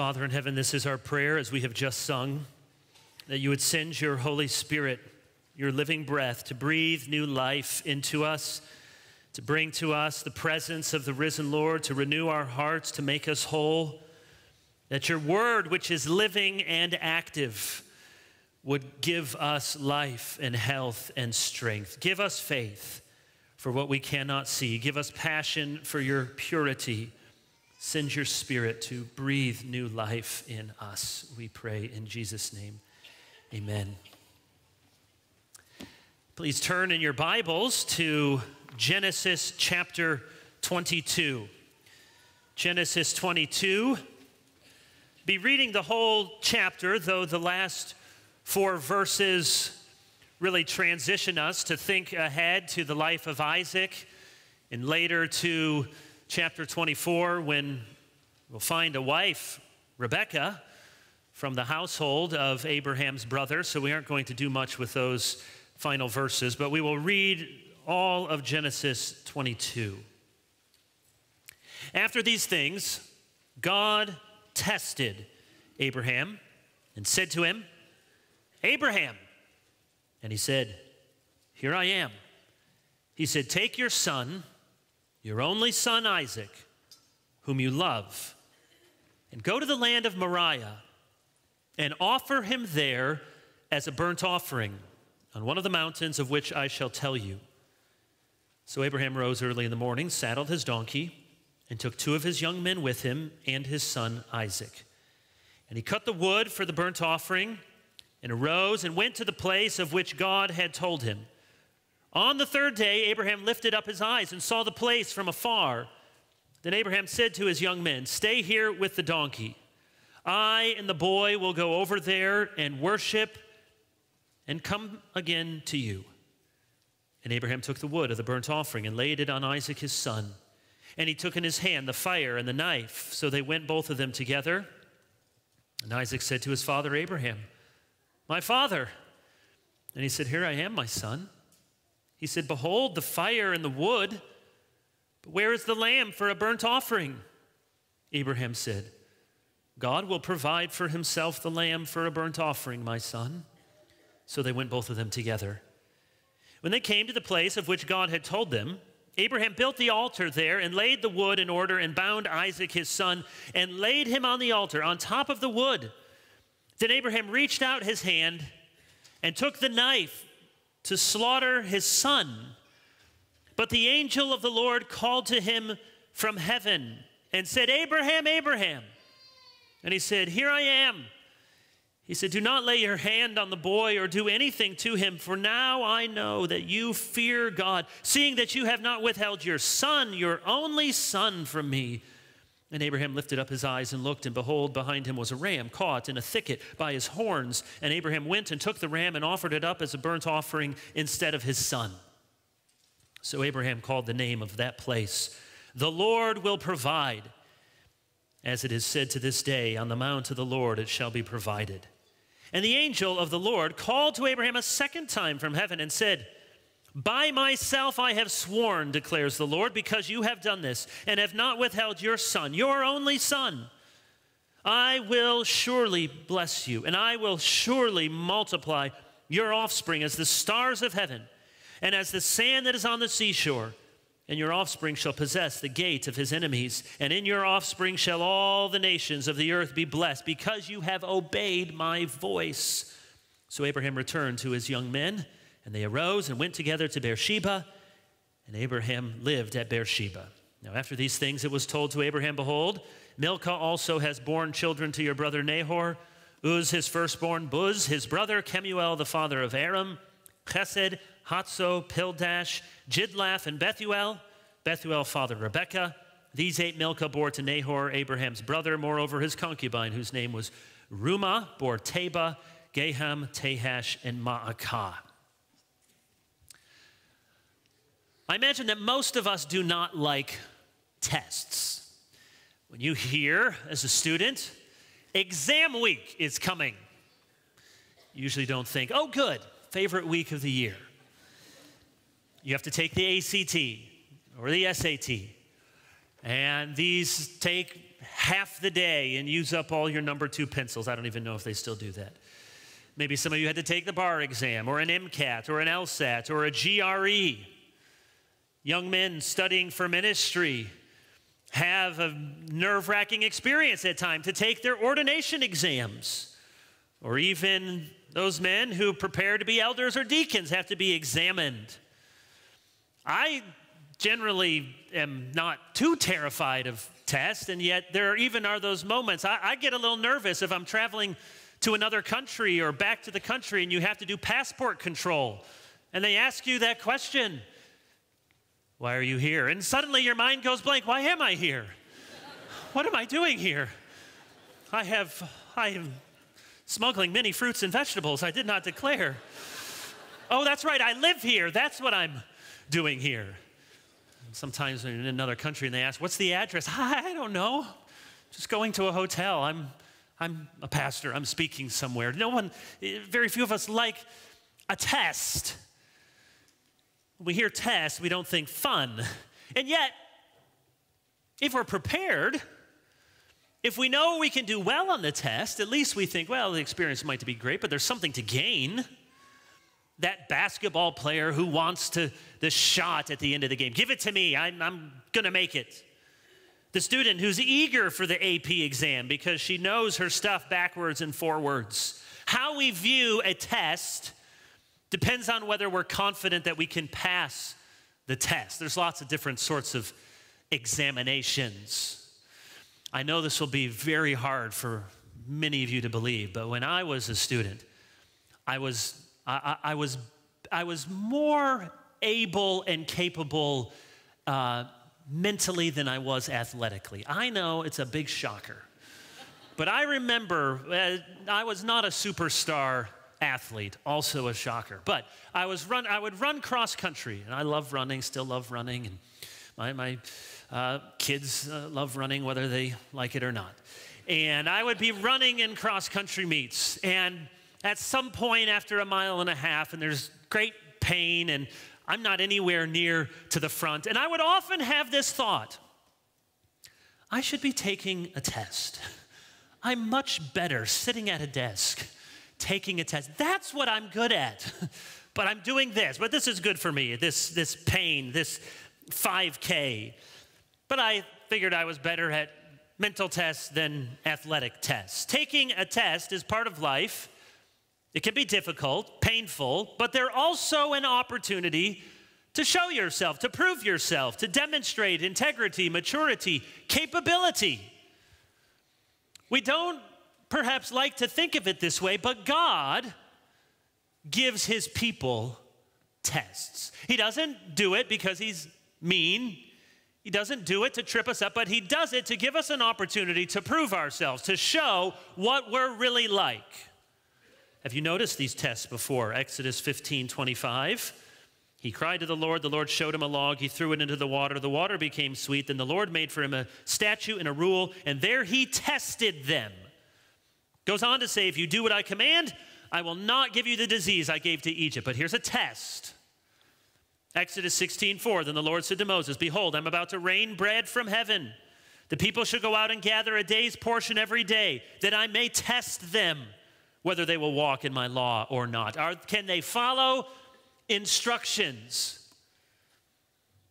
Father in heaven, this is our prayer as we have just sung that you would send your Holy Spirit, your living breath, to breathe new life into us, to bring to us the presence of the risen Lord, to renew our hearts, to make us whole. That your word, which is living and active, would give us life and health and strength. Give us faith for what we cannot see. Give us passion for your purity. Send your spirit to breathe new life in us. We pray in Jesus' name. Amen. Please turn in your Bibles to Genesis chapter 22. Genesis 22. Be reading the whole chapter, though the last four verses really transition us to think ahead to the life of Isaac and later to chapter 24 when we'll find a wife, Rebekah, from the household of Abraham's brother. So we aren't going to do much with those final verses, but we will read all of Genesis 22. After these things, God tested Abraham and said to him, Abraham. And he said, Here I am. He said, Take your son, your only son Isaac, whom you love, and go to the land of Moriah and offer him there as a burnt offering on one of the mountains of which I shall tell you. So Abraham rose early in the morning, saddled his donkey, and took two of his young men with him and his son Isaac. And he cut the wood for the burnt offering and arose and went to the place of which God had told him. On the third day, Abraham lifted up his eyes and saw the place from afar. Then Abraham said to his young men, Stay here with the donkey. I and the boy will go over there and worship and come again to you. And Abraham took the wood of the burnt offering and laid it on Isaac his son. And he took in his hand the fire and the knife. So they went both of them together. And Isaac said to his father Abraham, my father. And he said, Here I am, my son. He said, Behold the fire and the wood, but where is the lamb for a burnt offering? Abraham said, God will provide for himself the lamb for a burnt offering, my son. So they went both of them together. When they came to the place of which God had told them, Abraham built the altar there and laid the wood in order and bound Isaac his son and laid him on the altar on top of the wood. Then Abraham reached out his hand and took the knife to slaughter his son. But the angel of the Lord called to him from heaven and said, Abraham, Abraham. And he said, Here I am. He said, Do not lay your hand on the boy or do anything to him, for now I know that you fear God, seeing that you have not withheld your son, your only son, from me. And Abraham lifted up his eyes and looked, and behold, behind him was a ram caught in a thicket by his horns. And Abraham went and took the ram and offered it up as a burnt offering instead of his son. So Abraham called the name of that place, The Lord will provide. As it is said to this day, On the mount of the Lord it shall be provided. And the angel of the Lord called to Abraham a second time from heaven and said, by myself I have sworn, declares the Lord, because you have done this and have not withheld your son, your only son. I will surely bless you, and I will surely multiply your offspring as the stars of heaven and as the sand that is on the seashore. And your offspring shall possess the gate of his enemies, and in your offspring shall all the nations of the earth be blessed, because you have obeyed my voice. So Abraham returned to his young men and they arose and went together to Beersheba, and Abraham lived at Beersheba. Now, after these things, it was told to Abraham, Behold, Milcah also has borne children to your brother Nahor, Uz his firstborn, Buz his brother, Kemuel the father of Aram, Chesed, Hazo, Pildash, Jidlaph, and Bethuel. Bethuel fathered Rebekah. These eight Milcah bore to Nahor, Abraham's brother. Moreover, his concubine, whose name was Reumah, bore Tebah, Gaham, Tahash, and Maacah. I imagine that most of us do not like tests. When you hear as a student, exam week is coming, you usually don't think, oh, good, favorite week of the year. You have to take the ACT or the SAT. And these take half the day and use up all your number two pencils. I don't even know if they still do that. Maybe some of you had to take the bar exam or an MCAT or an LSAT or a GRE. Young men studying for ministry have a nerve wracking experience at times to take their ordination exams. Or even those men who prepare to be elders or deacons have to be examined. I generally am not too terrified of tests, and yet there even are those moments. I, I get a little nervous if I'm traveling to another country or back to the country and you have to do passport control. And they ask you that question Why are you here? And suddenly your mind goes blank. Why am I here? what am I doing here? I have, I am smuggling many fruits and vegetables I did not declare. oh, that's right, I live here. That's what I'm doing here. Sometimes in another country and they ask, What's the address? I don't know. Just going to a hotel. I'm I'm a pastor, I'm speaking somewhere. No one, eh, very few of us like a test. When we hear test, we don't think fun. And yet, if we're prepared, if we know we can do well on the test, at least we think, well, the experience might be great, but there's something to gain. That basketball player who wants to the shot at the end of the game, give it to me. I'm, I'm gonna make it. The student who's eager for the AP exam because she knows her stuff backwards and forwards. How we view a test depends on whether we're confident that we can pass the test. There's lots of different sorts of examinations. I know this will be very hard for many of you to believe, but when I was a student, I was, I, I was, I was more able and capable uh, mentally than I was athletically. I know it's a big shocker. But I remember uh, I was not a superstar athlete, also a shocker. But I was run I would run cross country and I love running, still love running and my my uh, kids uh, love running whether they like it or not. And I would be running in cross country meets and at some point after a mile and a half and there's great pain and I'm not anywhere near to the front. And I would often have this thought I should be taking a test. I'm much better sitting at a desk taking a test. That's what I'm good at. but I'm doing this. But this is good for me. This this pain, this 5K. But I figured I was better at mental tests than athletic tests. Taking a test is part of life. It can be difficult, painful, but they're also an opportunity to show yourself, to prove yourself, to demonstrate integrity, maturity, capability. We don't perhaps like to think of it this way, but God gives his people tests. He doesn't do it because he's mean. He doesn't do it to trip us up, but he does it to give us an opportunity to prove ourselves, to show what we're really like. Have you noticed these tests before? Exodus 15 25. He cried to the Lord. The Lord showed him a log. He threw it into the water. The water became sweet. Then the Lord made for him a statue and a rule, and there he tested them. Goes on to say, If you do what I command, I will not give you the disease I gave to Egypt. But here's a test. Exodus 16 4. Then the Lord said to Moses, Behold, I'm about to rain bread from heaven. The people should go out and gather a day's portion every day, that I may test them whether they will walk in my law or not. Are, can they follow instructions?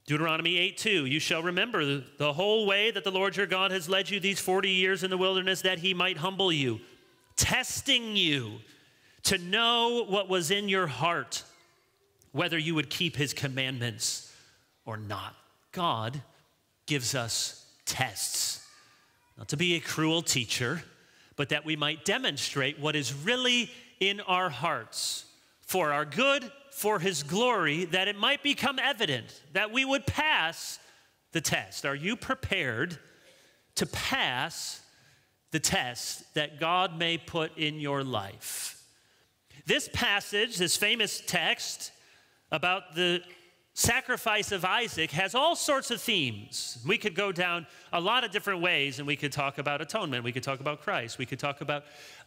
Deuteronomy 8 2, you shall remember the, the whole way that the Lord your God has led you these 40 years in the wilderness that he might humble you, testing you to know what was in your heart, whether you would keep his commandments or not. God gives us tests, not to be a cruel teacher but that we might demonstrate what is really in our hearts for our good, for His glory, that it might become evident that we would pass the test. Are you prepared to pass the test that God may put in your life? This passage, this famous text about the sacrifice of Isaac has all sorts of themes. We could go down a lot of different ways and we could talk about atonement, we could talk about Christ, we could talk about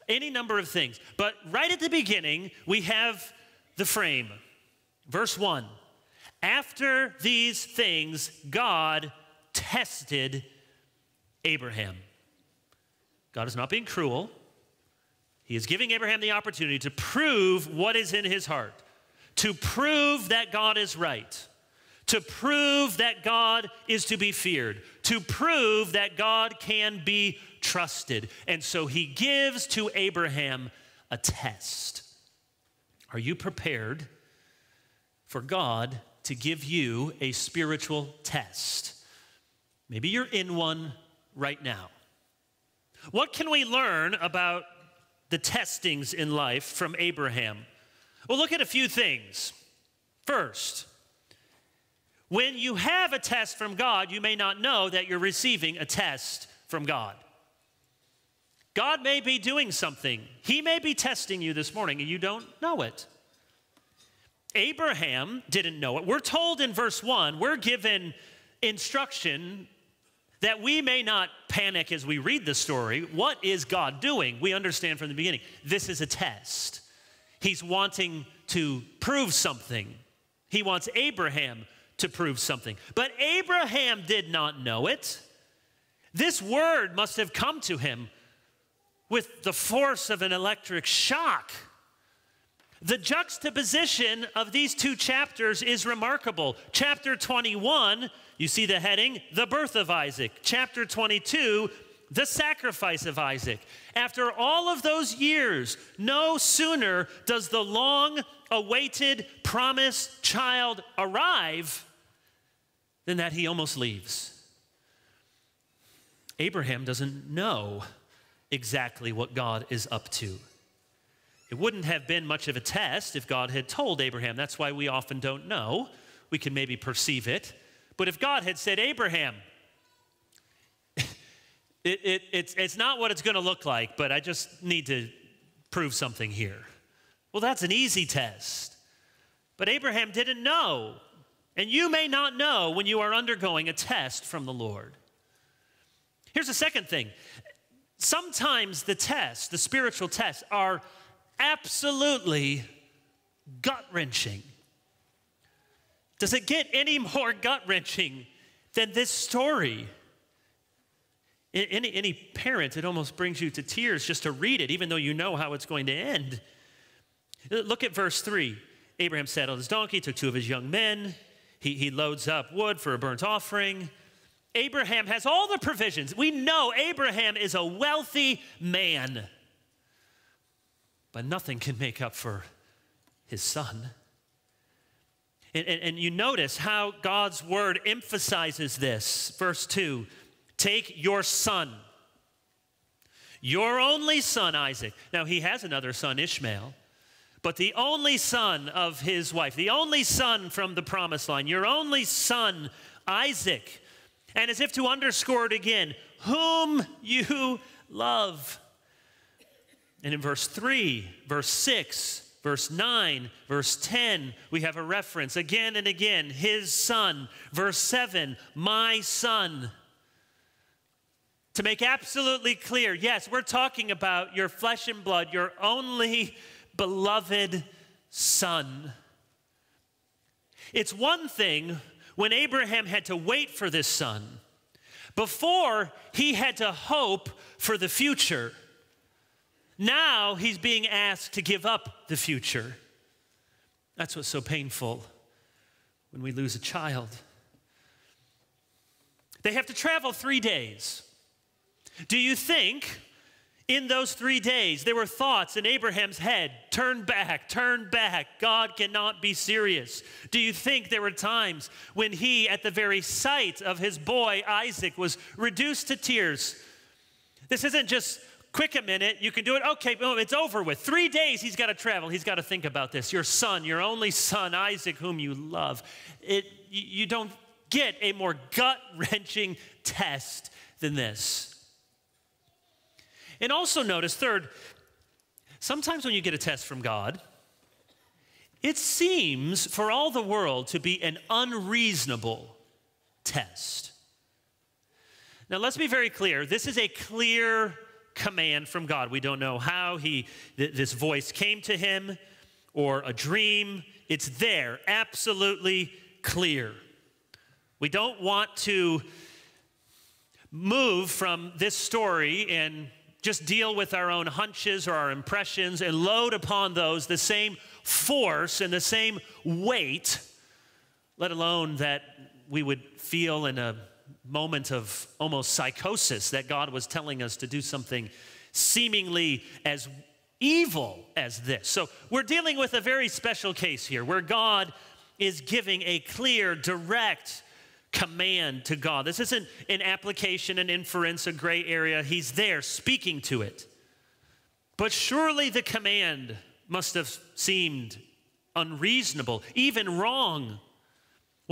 any number of things. But right at the beginning, we have the frame. Verse 1 After these things, God tested Abraham. God is not being cruel. He is giving Abraham the opportunity to prove what is in his heart, to prove that God is right, to prove that God is to be feared, to prove that God can be trusted. And so he gives to Abraham a test. Are you prepared for God to give you a spiritual test? Maybe you're in one right now. What can we learn about the testings in life from Abraham? Well, look at a few things. First, when you have a test from God, you may not know that you're receiving a test from God. God may be doing something. He may be testing you this morning and you don't know it. Abraham didn't know it. We're told in verse 1, we're given instruction that we may not panic as we read the story. What is God doing? We understand from the beginning this is a test. He's wanting to prove something. He wants Abraham to prove something. But Abraham did not know it. This word must have come to him with the force of an electric shock. The juxtaposition of these two chapters is remarkable. Chapter 21, you see the heading, the birth of Isaac. Chapter 22, the sacrifice of Isaac. After all of those years, no sooner does the long awaited promised child arrive than that he almost leaves. Abraham doesn't know exactly what God is up to. It wouldn't have been much of a test if God had told Abraham. That's why we often don't know. We can maybe perceive it. But if God had said, Abraham, it, it, it's, it's not what it's going to look like, but I just need to prove something here. Well, that's an easy test. But Abraham didn't know and you may not know when you are undergoing a test from the Lord. Here's the second thing sometimes the tests, the spiritual tests, are absolutely gut wrenching. Does it get any more gut wrenching than this story? Any, any parent, it almost brings you to tears just to read it, even though you know how it's going to end. Look at verse 3. Abraham saddled his donkey, took two of his young men, he, he loads up wood for a burnt offering. Abraham has all the provisions. We know Abraham is a wealthy man, but nothing can make up for his son. And, and, and, you notice how God's word emphasizes this. Verse 2 Take your son, your only son, Isaac. Now, he has another son, Ishmael but the only son of his wife, the only son from the promised line, your only son, Isaac. And as if to underscore it again, whom you love. And in verse 3, verse 6, verse 9, verse 10, we have a reference again and again, his son. Verse 7, my son. To make absolutely clear, yes, we're talking about your flesh and blood, your only beloved son. It's one thing when Abraham had to wait for this son. Before, he had to hope for the future. Now, he's being asked to give up the future. That's what's so painful when we lose a child. They have to travel three days. Do you think in those three days, there were thoughts in Abraham's head turn back, turn back. God cannot be serious. Do you think there were times when he, at the very sight of his boy Isaac, was reduced to tears? This isn't just quick a minute, you can do it. Okay, well, it's over with. Three days he's got to travel. He's got to think about this. Your son, your only son, Isaac, whom you love. It, you don't get a more gut wrenching test than this. And also notice, third, sometimes when you get a test from God, it seems for all the world to be an unreasonable test. Now, let's be very clear. This is a clear command from God. We don't know how he th- this voice came to him or a dream. It's there, absolutely clear. We don't want to move from this story and just deal with our own hunches or our impressions and load upon those the same force and the same weight, let alone that we would feel in a moment of almost psychosis that God was telling us to do something seemingly as evil as this. So we're dealing with a very special case here where God is giving a clear, direct command to God. This isn't an application, an inference, a gray area. He's there speaking to it. But surely the command must have seemed unreasonable, even wrong.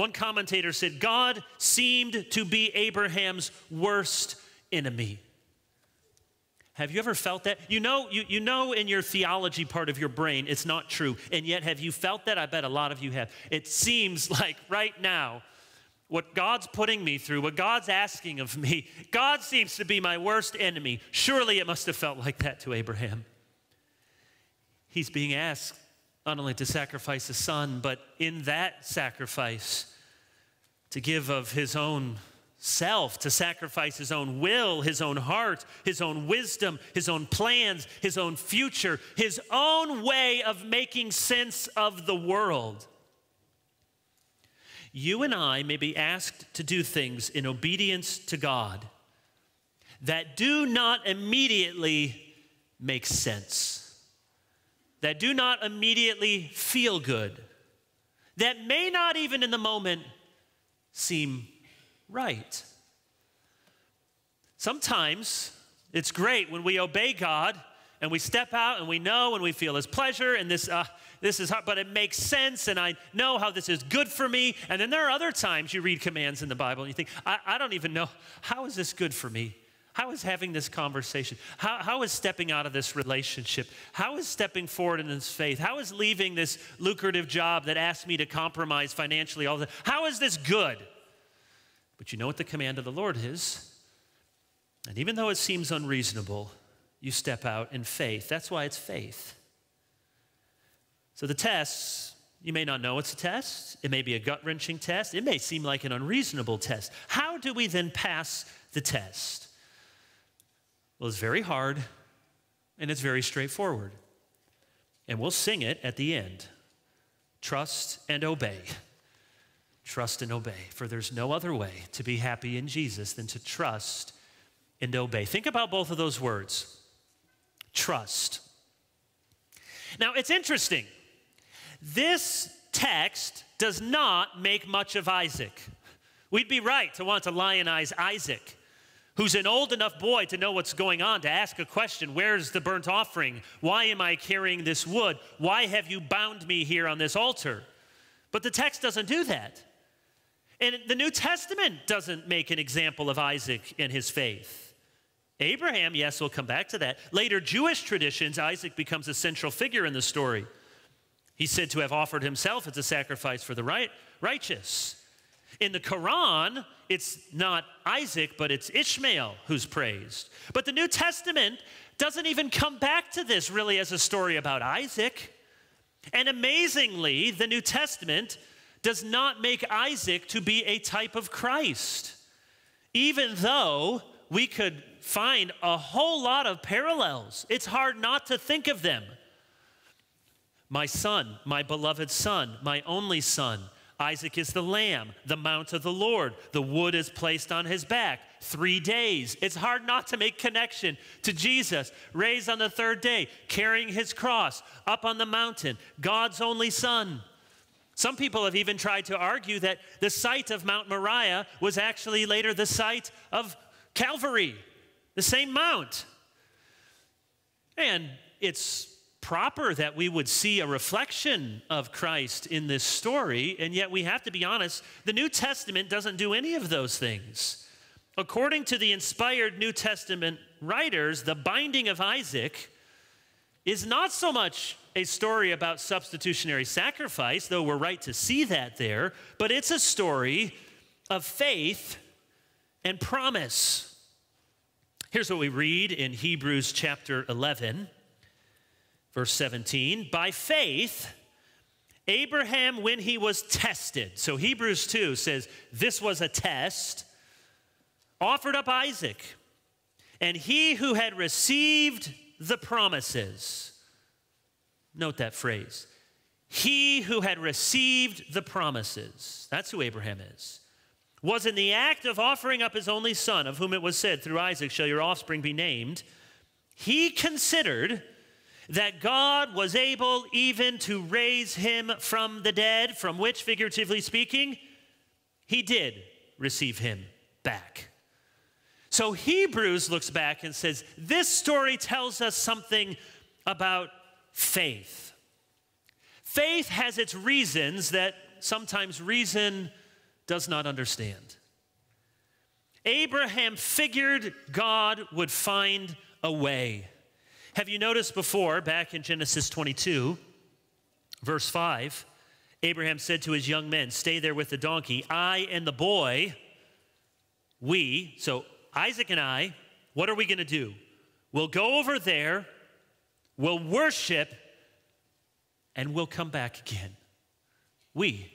One commentator said, God seemed to be Abraham's worst enemy. Have you ever felt that? You know, you, you know in your theology part of your brain it's not true. And yet, have you felt that? I bet a lot of you have. It seems like right now, what God's putting me through, what God's asking of me, God seems to be my worst enemy. Surely it must have felt like that to Abraham. He's being asked not only to sacrifice a son, but in that sacrifice, to give of his own self, to sacrifice his own will, his own heart, his own wisdom, his own plans, his own future, his own way of making sense of the world. You and I may be asked to do things in obedience to God that do not immediately make sense, that do not immediately feel good, that may not even in the moment seem right. Sometimes it's great when we obey God and we step out and we know and we feel His pleasure and this, uh, this is hard, but it makes sense and I know how this is good for me. And then there are other times you read commands in the Bible and you think, I, I don't even know, how is this good for me? How is having this conversation? How, how is stepping out of this relationship? How is stepping forward in this faith? How is leaving this lucrative job that asked me to compromise financially all the How is this good? But you know what the command of the Lord is? And even though it seems unreasonable, you step out in faith. That's why it's faith. So the tests, you may not know it's a test. It may be a gut wrenching test. It may seem like an unreasonable test. How do we then pass the test? Well, it's very hard and it's very straightforward. And we'll sing it at the end trust and obey trust and obey. For there's no other way to be happy in Jesus than to trust and obey. Think about both of those words trust. Now, it's interesting. This text does not make much of Isaac. We'd be right to want to lionize Isaac, who's an old enough boy to know what's going on, to ask a question Where's the burnt offering? Why am I carrying this wood? Why have you bound me here on this altar? But the text doesn't do that. And the New Testament doesn't make an example of Isaac and his faith. Abraham, yes, we'll come back to that. Later Jewish traditions, Isaac becomes a central figure in the story. He's said to have offered himself as a sacrifice for the right, righteous. In the Quran, it's not Isaac, but it's Ishmael who's praised. But the New Testament doesn't even come back to this really as a story about Isaac. And amazingly, the New Testament does not make Isaac to be a type of Christ, even though we could find a whole lot of parallels. It's hard not to think of them. My son, my beloved son, my only son. Isaac is the lamb, the mount of the Lord. The wood is placed on his back. Three days. It's hard not to make connection to Jesus, raised on the third day, carrying his cross up on the mountain, God's only son. Some people have even tried to argue that the site of Mount Moriah was actually later the site of Calvary, the same mount. And it's proper that we would see a reflection of Christ in this story, and yet we have to be honest, the New Testament doesn't do any of those things. According to the inspired New Testament writers, the binding of Isaac is not so much a story about substitutionary sacrifice, though we're right to see that there, but it's a story of faith and promise. Here's what we read in Hebrews chapter 11, verse 17. By faith, Abraham, when he was tested, so Hebrews 2 says this was a test, offered up Isaac. And he who had received the promises, note that phrase, he who had received the promises, that's who Abraham is, was in the act of offering up his only son, of whom it was said, Through Isaac shall your offspring be named. He considered that God was able even to raise him from the dead, from which, figuratively speaking, he did receive him back. So Hebrews looks back and says, This story tells us something about faith. Faith has its reasons that sometimes reason does not understand. Abraham figured God would find a way. Have you noticed before, back in Genesis 22, verse 5, Abraham said to his young men, Stay there with the donkey. I and the boy, we, so Isaac and I, what are we going to do? We'll go over there, we'll worship, and we'll come back again. We,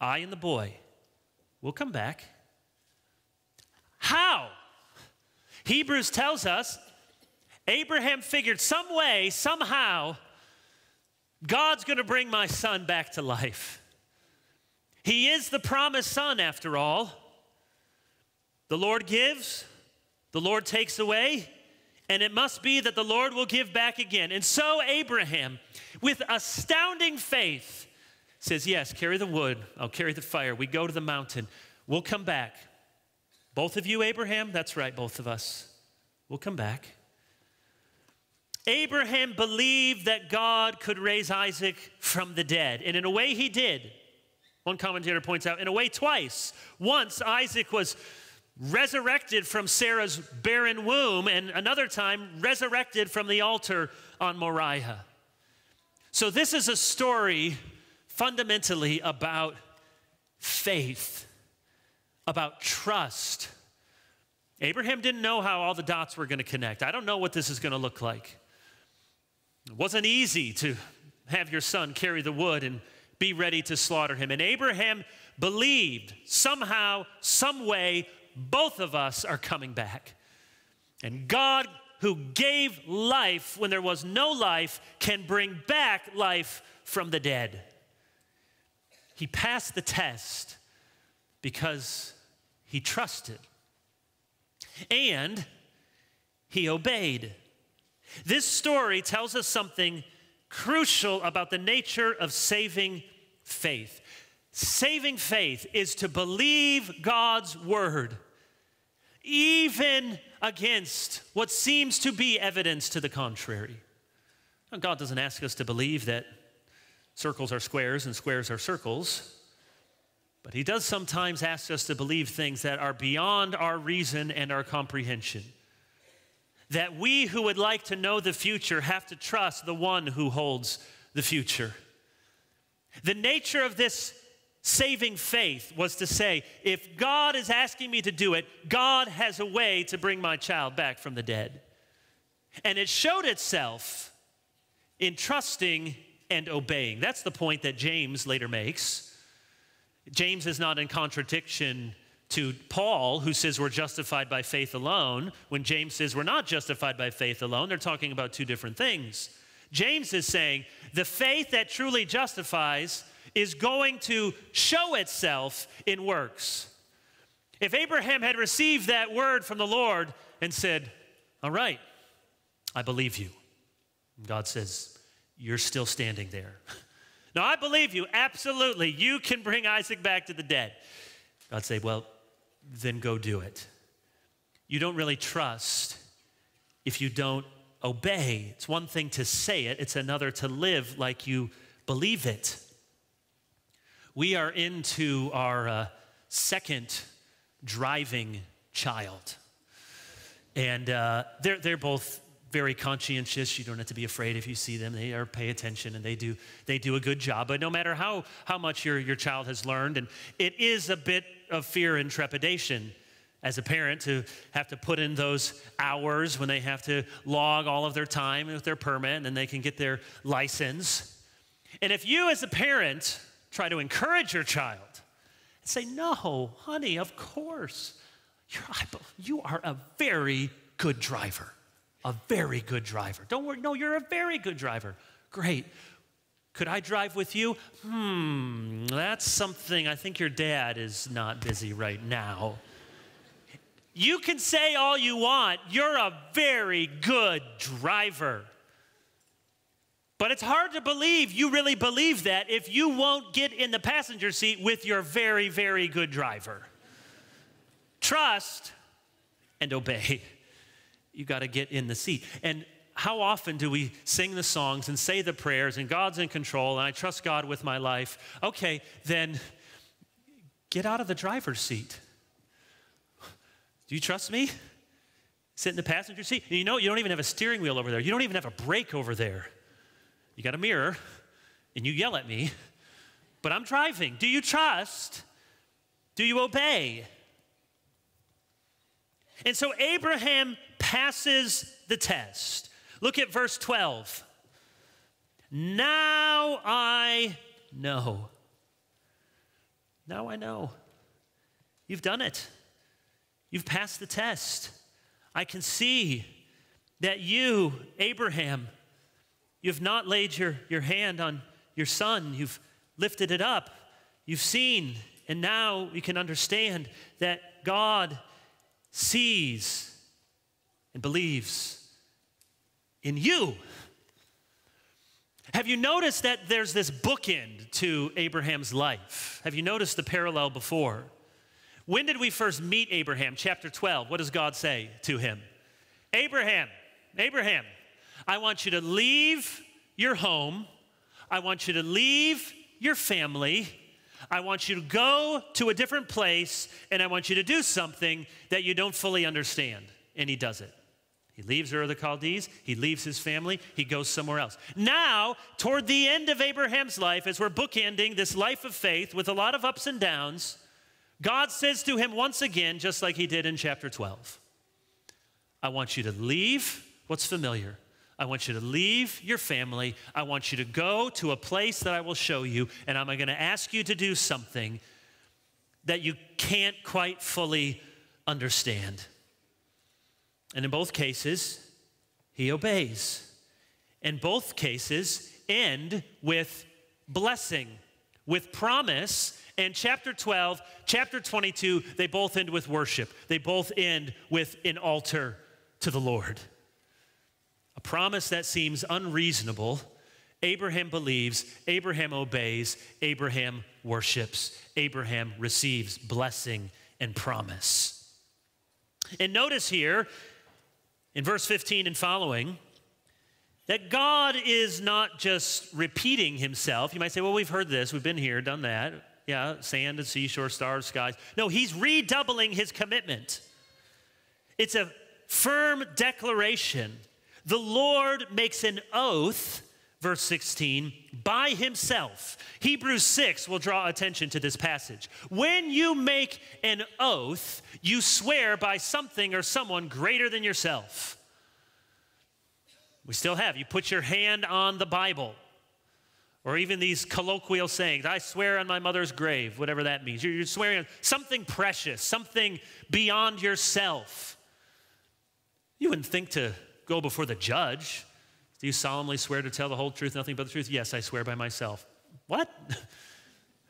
I and the boy, will come back. How? Hebrews tells us Abraham figured some way, somehow, God's going to bring my son back to life. He is the promised son, after all. The Lord gives, the Lord takes away, and it must be that the Lord will give back again. And so, Abraham, with astounding faith, says, Yes, carry the wood, I'll carry the fire. We go to the mountain, we'll come back. Both of you, Abraham? That's right, both of us. We'll come back. Abraham believed that God could raise Isaac from the dead, and in a way, he did. One commentator points out, in a way, twice. Once, Isaac was resurrected from Sarah's barren womb, and another time, resurrected from the altar on Moriah. So, this is a story fundamentally about faith, about trust. Abraham didn't know how all the dots were going to connect. I don't know what this is going to look like. It wasn't easy to have your son carry the wood and be ready to slaughter him. And Abraham believed somehow, some way, both of us are coming back. And God, who gave life when there was no life, can bring back life from the dead. He passed the test because he trusted and he obeyed. This story tells us something crucial about the nature of saving faith. Saving faith is to believe God's word, even against what seems to be evidence to the contrary. Now, God doesn't ask us to believe that circles are squares and squares are circles, but He does sometimes ask us to believe things that are beyond our reason and our comprehension that we who would like to know the future have to trust the one who holds the future. The nature of this saving faith was to say, if God is asking me to do it, God has a way to bring my child back from the dead. And it showed itself in trusting and obeying. That's the point that James later makes. James is not in contradiction to Paul, who says we're justified by faith alone, when James says we're not justified by faith alone, they're talking about two different things. James is saying the faith that truly justifies is going to show itself in works. If Abraham had received that word from the Lord and said, All right, I believe you, God says, You're still standing there. now, I believe you, absolutely. You can bring Isaac back to the dead. God said, Well, then go do it. You don't really trust if you don't obey. It's one thing to say it, it's another to live like you believe it. We are into our uh, second driving child. And uh, they're, they're both very conscientious. You don't have to be afraid if you see them. They are pay attention and they do they do a good job. But no matter how how much your your child has learned, and it is a bit of fear and trepidation as a parent to have to put in those hours when they have to log all of their time with their permit and then they can get their license. And if you as a parent try to encourage your child and say, "No, honey, of course. You're, you are a very good driver. A very good driver. Don't worry, no, you're a very good driver. Great. Could I drive with you? Hmm, that's something I think your dad is not busy right now. You can say all you want, you're a very good driver. But it's hard to believe you really believe that if you won't get in the passenger seat with your very, very good driver. Trust and obey. You got to get in the seat. And how often do we sing the songs and say the prayers and God's in control and I trust God with my life? Okay, then get out of the driver's seat. Do you trust me? Sit in the passenger seat. You know, you don't even have a steering wheel over there. You don't even have a brake over there. You got a mirror and you yell at me, but I'm driving. Do you trust? Do you obey? And so Abraham passes the test. Look at verse 12. Now I know. Now I know. You've done it. You've passed the test. I can see that you, Abraham, You've not laid your, your hand on your son, you've lifted it up. You've seen, and now we can understand that God sees and believes in you. Have you noticed that there's this bookend to Abraham's life? Have you noticed the parallel before? When did we first meet Abraham? Chapter 12. What does God say to him? Abraham, Abraham, I want you to leave your home. I want you to leave your family. I want you to go to a different place and I want you to do something that you don't fully understand. And he does it. He leaves Ur of the Chaldees, he leaves his family, he goes somewhere else. Now, toward the end of Abraham's life, as we're bookending this life of faith with a lot of ups and downs, God says to him once again, just like he did in chapter 12, I want you to leave what's familiar. I want you to leave your family. I want you to go to a place that I will show you, and I'm going to ask you to do something that you can't quite fully understand. And in both cases, he obeys. And both cases, end with blessing, with promise. And chapter 12, chapter 22, they both end with worship. They both end with an altar to the Lord. A promise that seems unreasonable. Abraham believes, Abraham obeys, Abraham worships, Abraham receives blessing and promise. And notice here in verse 15 and following that God is not just repeating himself. You might say, well, we've heard this, we've been here, done that. Yeah, sand and seashore, stars, skies. No, he's redoubling his commitment. It's a firm declaration the Lord makes an oath, verse 16, by himself. Hebrews 6 will draw attention to this passage. When you make an oath, you swear by something or someone greater than yourself. We still have. You put your hand on the Bible. Or even these colloquial sayings, I swear on my mother's grave, whatever that means. You're, swearing on something precious, something beyond yourself. You wouldn't think to go before the judge. Do you solemnly swear to tell the whole truth, nothing but the truth? Yes, I swear by myself. What?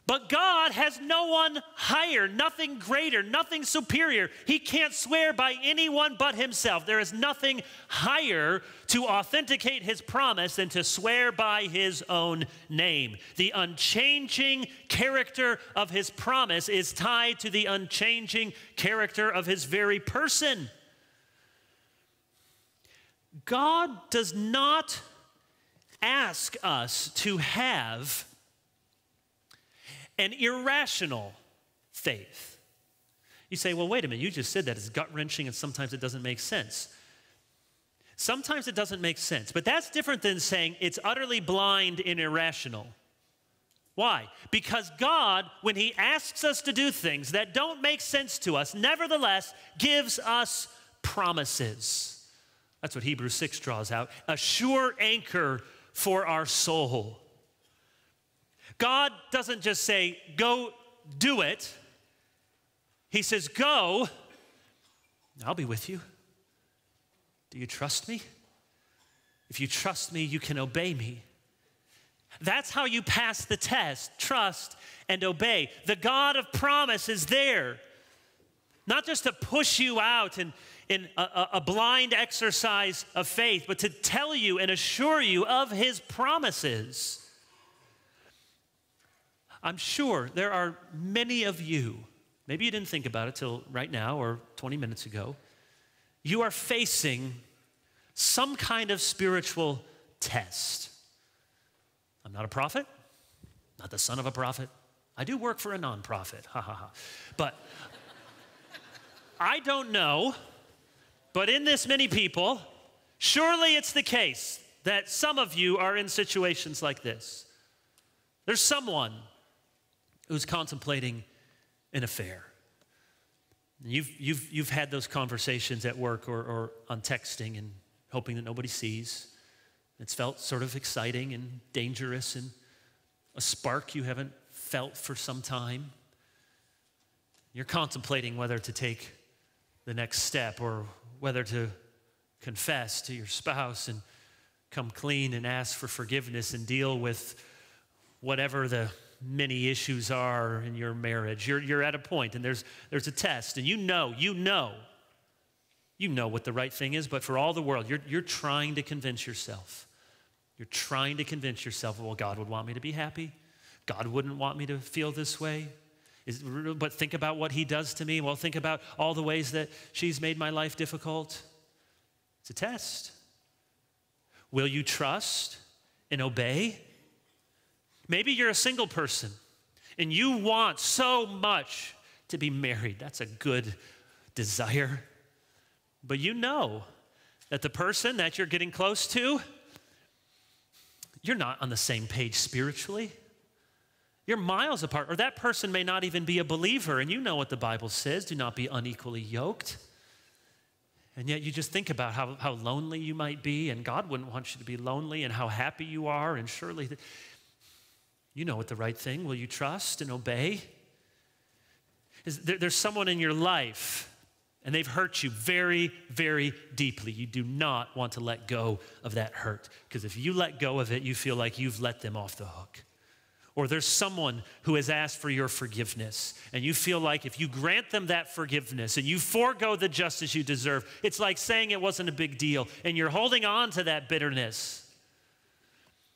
But God has no one higher, nothing greater, nothing superior. He can't swear by anyone but himself. There is nothing higher to authenticate his promise than to swear by his own name. The unchanging character of his promise is tied to the unchanging character of his very person. God does not ask us to have an irrational faith. You say, well, wait a minute, you just said that it's gut wrenching and sometimes it doesn't make sense. Sometimes it doesn't make sense, but that's different than saying it's utterly blind and irrational. Why? Because God, when He asks us to do things that don't make sense to us, nevertheless gives us promises. That's what Hebrews 6 draws out a sure anchor for our soul. God doesn't just say, go do it. He says, go, I'll be with you. Do you trust me? If you trust me, you can obey me. That's how you pass the test trust and obey. The God of promise is there, not just to push you out in, in a, a blind exercise of faith, but to tell you and assure you of his promises. I'm sure there are many of you, maybe you didn't think about it till right now or 20 minutes ago, you are facing some kind of spiritual test. I'm not a prophet, not the son of a prophet. I do work for a nonprofit, ha ha ha. But I don't know, but in this many people, surely it's the case that some of you are in situations like this. There's someone who's contemplating an affair. You've, you've, you've had those conversations at work or, or on texting and hoping that nobody sees. It's felt sort of exciting and dangerous and a spark you haven't felt for some time. You're contemplating whether to take the next step or whether to confess to your spouse and come clean and ask for forgiveness and deal with whatever the many issues are in your marriage. You're, you're at a point and there's, there's a test, and you know, you know, you know what the right thing is, but for all the world, you're, you're trying to convince yourself you're trying to convince yourself, well, God would want me to be happy. God wouldn't want me to feel this way. Is, but think about what He does to me. Well, think about all the ways that she's made my life difficult. It's a test. Will you trust and obey? Maybe you're a single person and you want so much to be married. That's a good desire. But you know that the person that you're getting close to, you're not on the same page spiritually. You're miles apart, or that person may not even be a believer, and you know what the Bible says do not be unequally yoked. And yet you just think about how, how lonely you might be, and God wouldn't want you to be lonely, and how happy you are, and surely you know what the right thing. Will you trust and obey? Is there, there's someone in your life and they've hurt you very, very deeply. You do not want to let go of that hurt because if you let go of it, you feel like you've let them off the hook. Or there's someone who has asked for your forgiveness, and you feel like if you grant them that forgiveness and you forego the justice you deserve, it's like saying it wasn't a big deal, and you're holding on to that bitterness.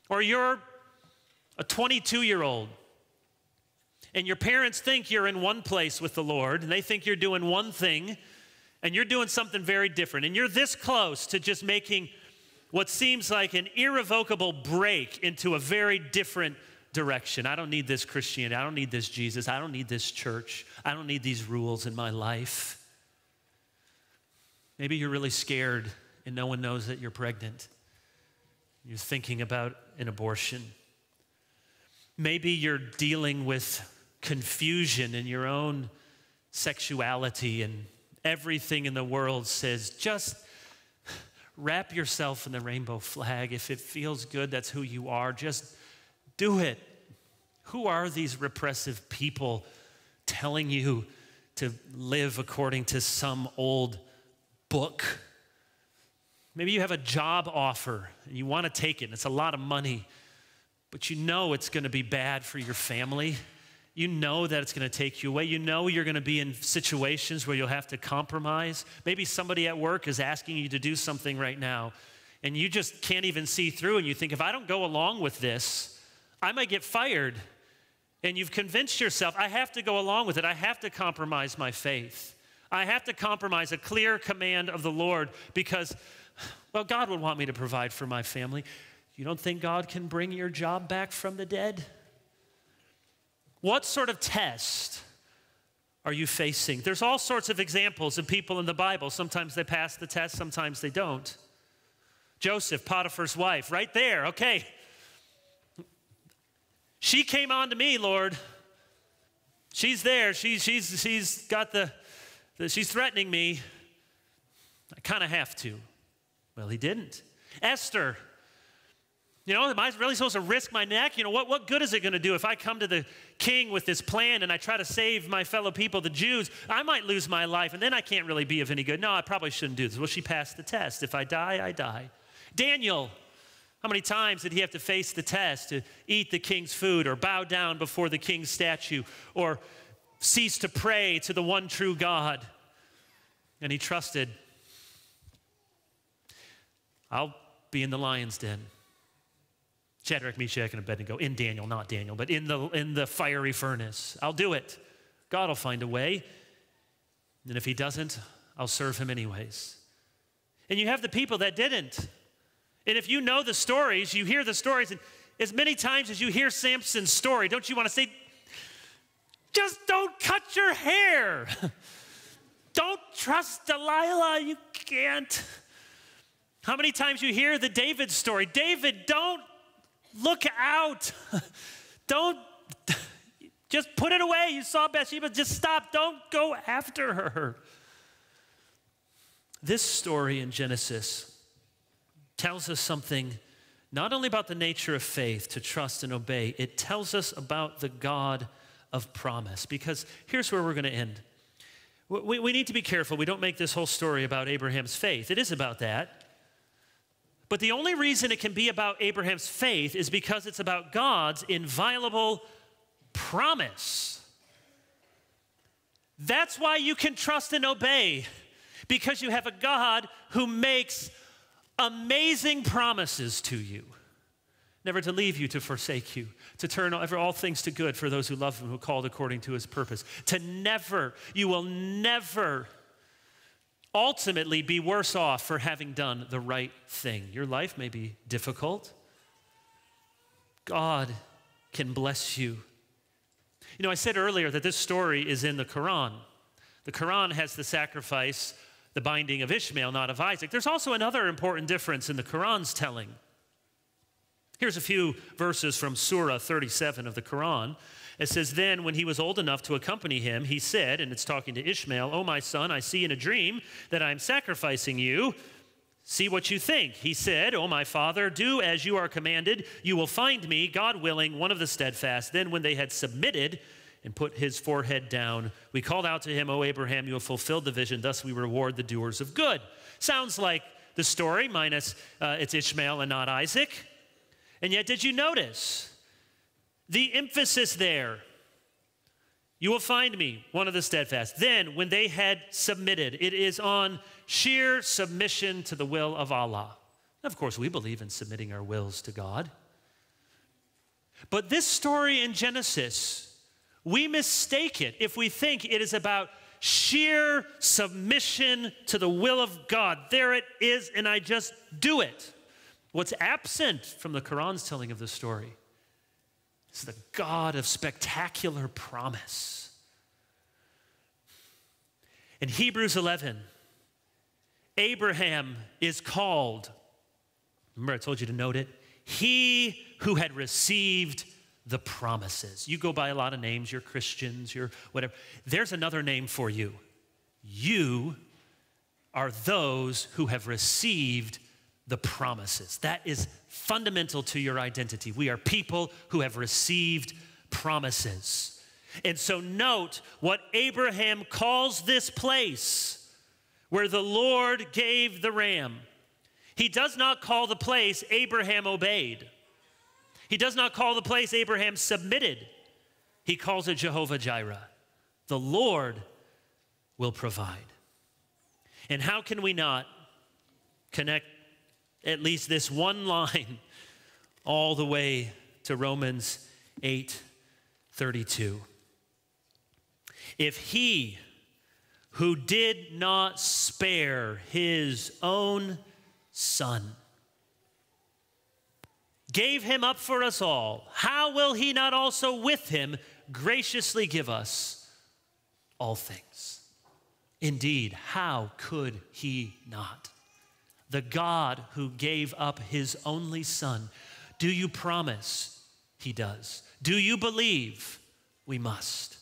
Or you're a 22 year old and your parents think you're in one place with the Lord, and they think you're doing one thing, and you're doing something very different, and you're this close to just making what seems like an irrevocable break into a very different direction. I don't need this Christianity. I don't need this Jesus. I don't need this church. I don't need these rules in my life. Maybe you're really scared and no one knows that you're pregnant. You're thinking about an abortion. Maybe you're dealing with confusion in your own sexuality and everything in the world says just wrap yourself in the rainbow flag. If it feels good, that's who you are. Just do it. Who are these repressive people telling you to live according to some old book? Maybe you have a job offer and you want to take it, and it's a lot of money, but you know it's going to be bad for your family you know that it's going to take you away. You know you're going to be in situations where you'll have to compromise. Maybe somebody at work is asking you to do something right now, and you just can't even see through, and you think, if I don't go along with this, I might get fired. And you've convinced yourself, I have to go along with it. I have to compromise my faith. I have to compromise a clear command of the Lord because, well, God would want me to provide for my family. You don't think God can bring your job back from the dead? What sort of test are you facing? There's all sorts of examples of people in the Bible. Sometimes they pass the test, sometimes they don't. Joseph, Potiphar's wife, right there, okay. She came on to me, Lord. She's there. She, she's, she's got the, the she's threatening me. I kind of have to. Well, he didn't. Esther, You know, am I really supposed to risk my neck? You know, what, what good is it going to do if I come to the king with this plan and I try to save my fellow people, the Jews? I might lose my life and then I can't really be of any good. No, I probably shouldn't do this. Well, she passed the test. If I die, I die. Daniel, how many times did he have to face the test to eat the king's food or bow down before the king's statue or cease to pray to the one true God? And he trusted, I'll be in the lion's den. Shadrach, Meshach, and Abednego, in Daniel, not Daniel, but in the, in the fiery furnace. I'll do it. God will find a way. And if he doesn't, I'll serve him anyways. And you have the people that didn't. And if you know the stories, you hear the stories, and as many times as you hear Samson's story, don't you want to say, just don't cut your hair. don't trust Delilah, you can't. How many times you hear the David story? David, don't Look out. Don't just put it away. You saw Bathsheba, just stop. Don't go after her. This story in Genesis tells us something not only about the nature of faith to trust and obey, it tells us about the God of promise. Because here's where we're going to end. We, we need to be careful. We don't make this whole story about Abraham's faith. It is about that. But the only reason it can be about Abraham's faith is because it's about God's inviolable promise. That's why you can trust and obey, because you have a God who makes amazing promises to you. Never to leave you, to forsake you, to turn over all things to good for those who love him, who called according to his purpose. To never, you will never ultimately be worse off for having done the right thing. Your life may be difficult. God can bless you. You know, I said earlier that this story is in the Quran. The Quran has the sacrifice, the binding of Ishmael, not of Isaac. There's also another important difference in the Quran's telling. Here's a few verses from Surah 37 of the Quran. It says, Then when he was old enough to accompany him, he said, and it's talking to Ishmael, Oh, my son, I see in a dream that I am sacrificing you. See what you think. He said, Oh, my father, do as you are commanded. You will find me, God willing, one of the steadfast. Then when they had submitted, and put his forehead down. We called out to him, O Abraham, you have fulfilled the vision, thus we reward the doers of good. Sounds like the story, minus uh, it's Ishmael and not Isaac. And yet, did you notice the emphasis there, you will find me, one of the steadfast. Then, when they had submitted, it is on sheer submission to the will of Allah. Of course, we believe in submitting our wills to God. But this story in Genesis, we mistake it if we think it is about sheer submission to the will of God. There it is, and I just do it. What's absent from the Quran's telling of the story is the God of spectacular promise. In Hebrews 11, Abraham is called, remember I told you to note it, he who had received the promises. You go by a lot of names, you're Christians, you're whatever. There's another name for you. You are those who have received the promises. That is fundamental to your identity. We are people who have received promises. And so, note what Abraham calls this place where the Lord gave the ram. He does not call the place Abraham obeyed. He does not call the place Abraham submitted. He calls it Jehovah Jireh. The Lord will provide. And how can we not connect at least this one line all the way to Romans 8 32. If he who did not spare his own son gave him up for us all, how will he not also with him graciously give us all things? Indeed, how could he not? the God who gave up his only son. Do you promise? He does. Do you believe? We must.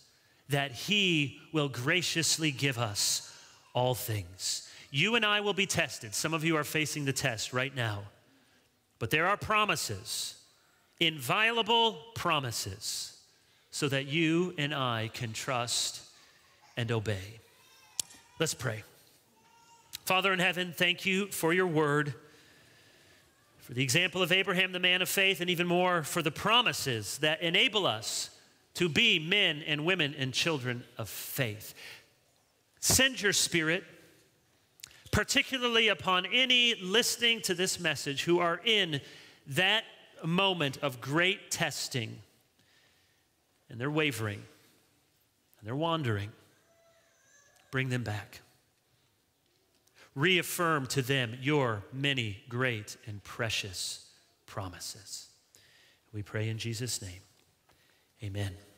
That he will graciously give us all things. You and I will be tested. Some of you are facing the test right now. But there are promises, inviolable promises, so that you and I can trust and obey. Let's pray. Father in heaven, thank you for your word, for the example of Abraham, the man of faith, and even more for the promises that enable us to be men and women and children of faith. Send your spirit, particularly upon any listening to this message who are in that moment of great testing and they're wavering and they're wandering. Bring them back. Reaffirm to them your many great and precious promises. We pray in Jesus' name. Amen.